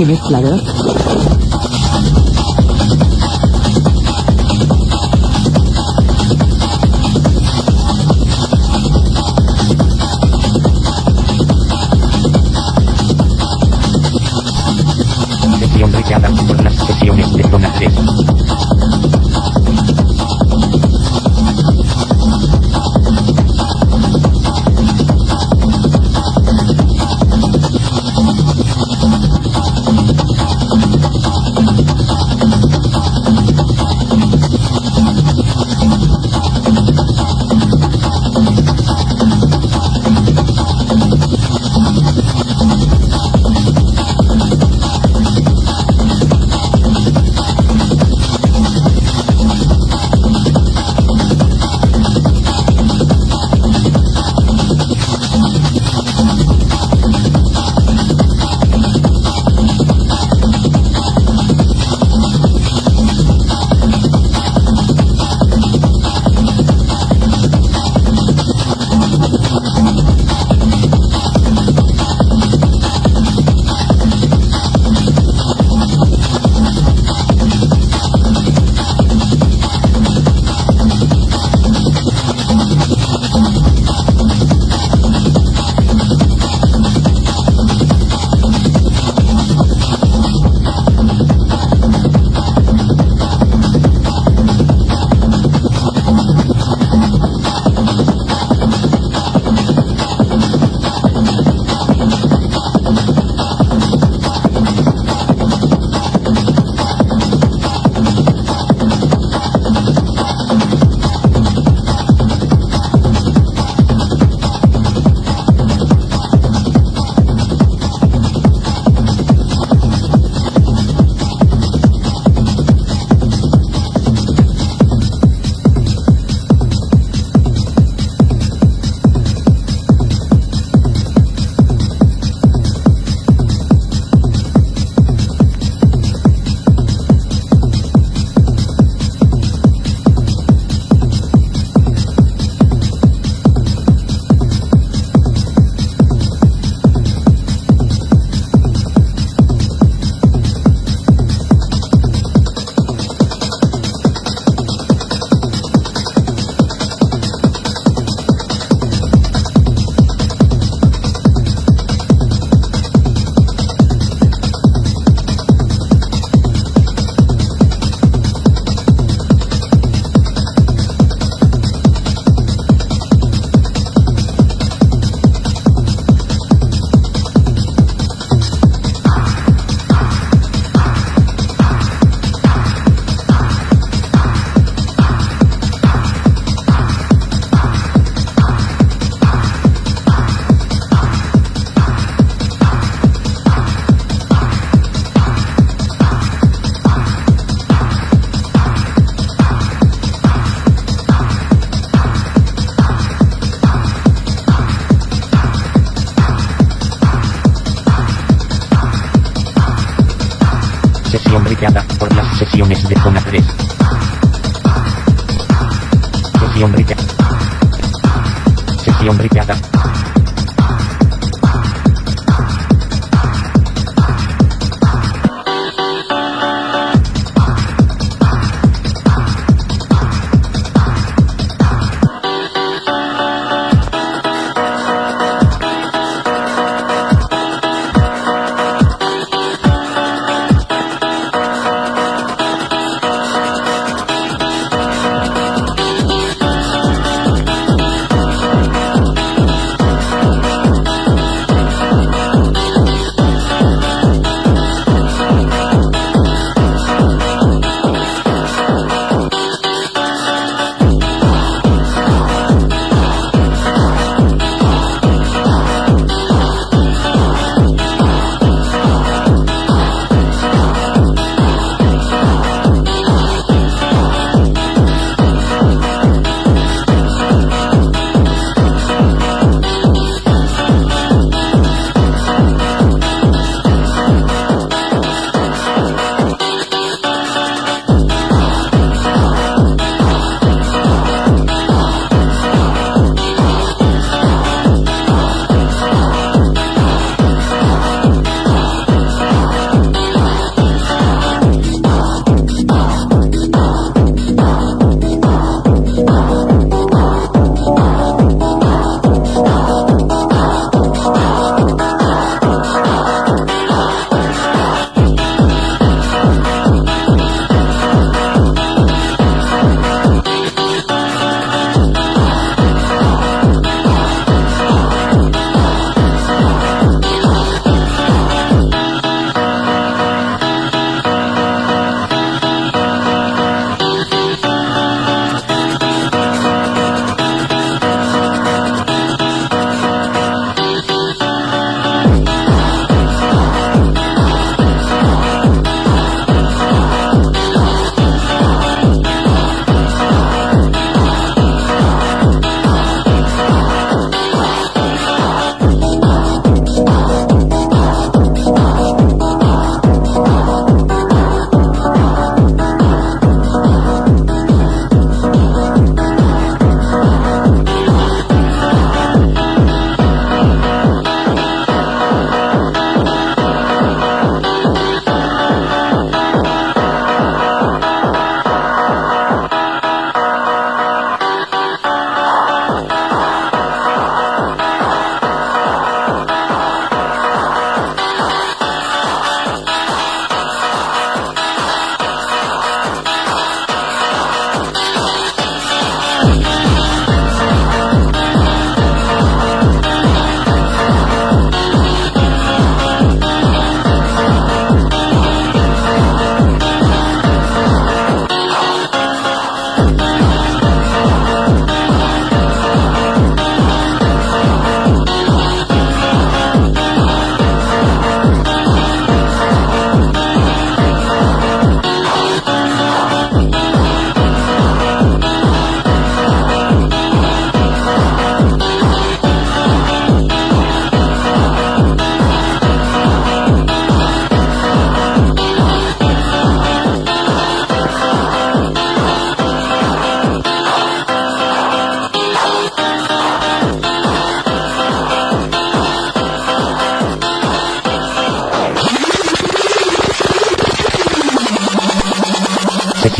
este mezclador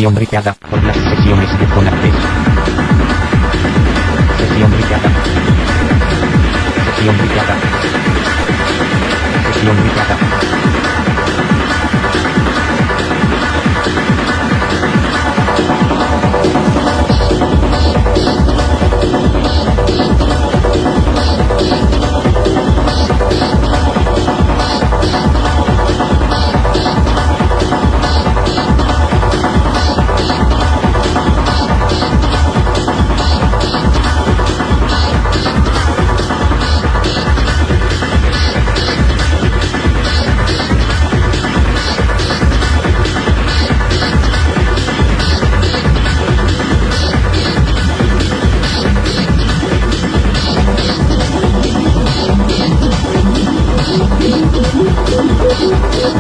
Sesión brigada por las sesiones de Fonantes. Sesión brigada. Sesión brigada. Sesión brigada.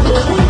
Briqueada. Sesión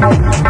Thank